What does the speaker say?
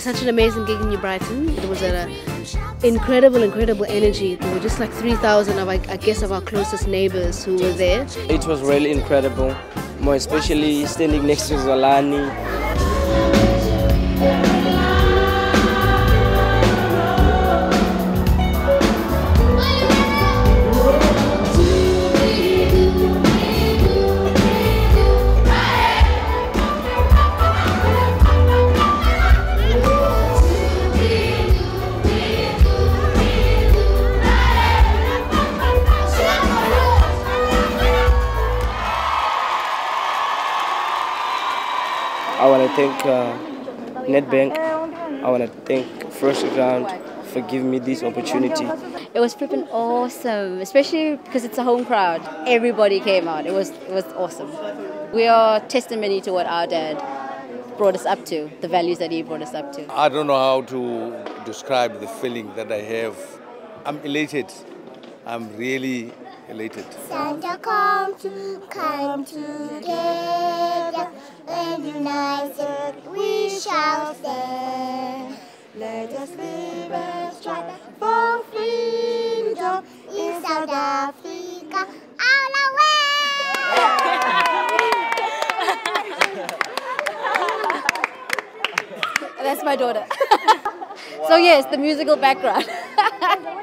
such an amazing gig in New Brighton. It was an incredible, incredible energy. There were just like 3,000 of, I guess, of our closest neighbors who were there. It was really incredible, more especially standing next to Zolani. I want to thank uh, Nedbank. I want to thank First Ground for giving me this opportunity. It was flipping awesome, especially because it's a home crowd. Everybody came out. It was it was awesome. We are testimony to what our dad brought us up to, the values that he brought us up to. I don't know how to describe the feeling that I have. I'm elated. I'm really elated. Santa come to come together Let us live and strive for freedom in South Africa. All the That's my daughter. so yes, the musical background.